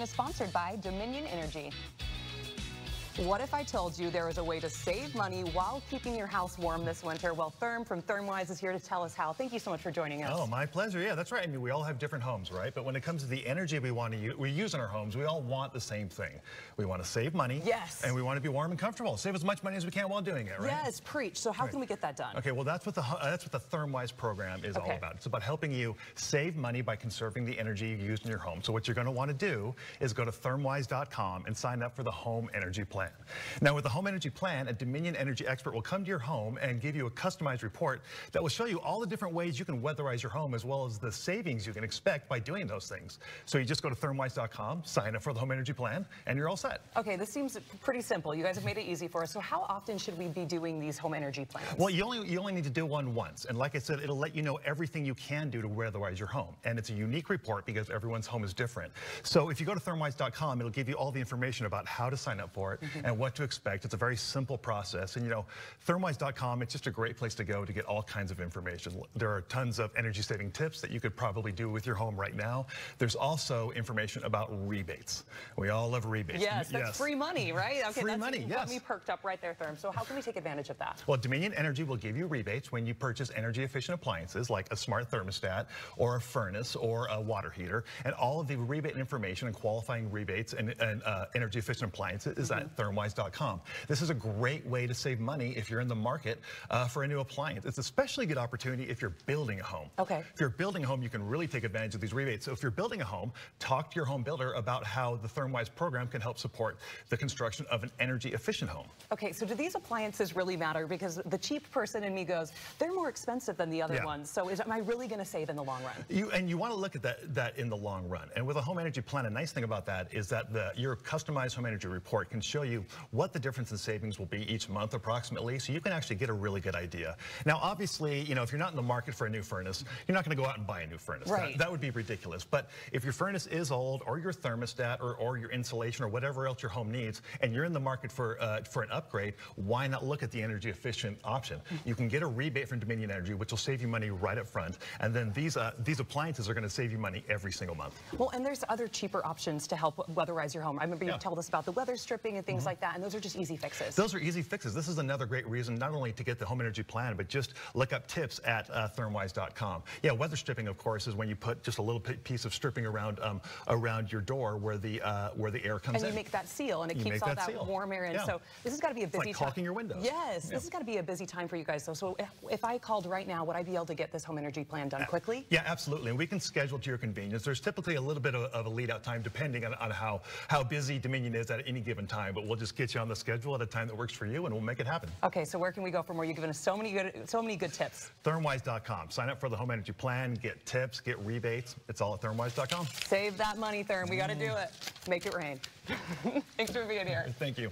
is sponsored by Dominion Energy. What if I told you there is a way to save money while keeping your house warm this winter? Well, Therm from Thermwise is here to tell us how. Thank you so much for joining us. Oh, my pleasure. Yeah, that's right. I mean, we all have different homes, right? But when it comes to the energy we want to use, we use in our homes, we all want the same thing. We want to save money. Yes. And we want to be warm and comfortable. Save as much money as we can while doing it, right? Yes, preach. So how right. can we get that done? Okay, well, that's what the uh, that's what the Thermwise program is okay. all about. It's about helping you save money by conserving the energy you use in your home. So what you're going to want to do is go to thermwise.com and sign up for the home energy plan. Now, with the home energy plan, a Dominion energy expert will come to your home and give you a customized report that will show you all the different ways you can weatherize your home as well as the savings you can expect by doing those things. So you just go to thermwise.com, sign up for the home energy plan, and you're all set. Okay, this seems pretty simple. You guys have made it easy for us. So how often should we be doing these home energy plans? Well, you only you only need to do one once. And like I said, it'll let you know everything you can do to weatherize your home. And it's a unique report because everyone's home is different. So if you go to thermwise.com, it'll give you all the information about how to sign up for it mm -hmm. and what to expect. It's a very simple process. And you know, thermwise.com, it's just a great place to go to get all kinds of information. There are tons of energy saving tips that you could probably do with your home right now. There's also information about rebates. We all love rebates. Yes, that's yes. free money, right? Okay, free that's money, yes. me perked up right there, Therm. So how can we take advantage of that? Well, Dominion Energy will give you rebates when you purchase energy efficient appliances like a smart thermostat or a furnace or a water heater. And all of the rebate information and qualifying rebates and, and uh, energy efficient appliances is mm -hmm. at thermwise.com. This is a great way to save money if you're in the market uh, for a new appliance. It's especially a good opportunity if you're building a home. Okay. If you're building a home, you can really take advantage of these rebates. So if you're building a home, talk to your home builder about how the Thermwise program can help support the construction of an energy efficient home. Okay, so do these appliances really matter? Because the cheap person in me goes, they're more expensive than the other yeah. ones. So is, am I really going to save in the long run? You And you want to look at that, that in the long run. And with a home energy plan, a nice thing about that is that the, your customized home energy report can show you what the difference in savings will be each month approximately, so you can actually get a really good idea. Now, obviously, you know, if you're not in the market for a new furnace, you're not going to go out and buy a new furnace. Right. That, that, would be ridiculous. But if your furnace is old, or your thermostat, or, or your insulation, or whatever else your home needs, and you're in the market for uh, for an upgrade, why not look at the energy efficient option? You can get a rebate from Dominion Energy, which will save you money right up front, and then these uh, these appliances are going to save you money every single month. Well, and there's other cheaper options to help weatherize your home. I remember you told us about the weather stripping and things mm -hmm. like that, and those are just easy fixes. Those are easy fixes. This is another great reason not only to get the home energy plan, but just look up tips at uh, thermwise.com. Yeah, weather stripping, of course, is when you put just a little piece of stripping around um, around your door where the uh, where the air comes and in. And you make that seal, and it you keeps all that, that warm air in. Yeah. So this has got to be a busy it's like caulking your windows. Yes, yeah. this has got to be a busy time for you guys. So, so if, if, I called right now, would I be able to get this home energy plan done quickly? Yeah, absolutely. And we can schedule to your convenience. There's typically a little bit of, of a lead out time depending on, on how, how busy Dominion is at any given time. But we'll just get you on the schedule at a time that works for you, and we'll make it happen. Okay, so where can we go for more? You've given us so many good, so many good tips. Thermwise.com. Sign up for the home energy plan, get tips, get rebates. It's all at thermwise.com. Save that money, Therm. We got to do it. Make it rain. Thanks for being here. Thank you.